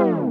Bye.